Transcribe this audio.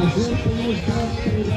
gente está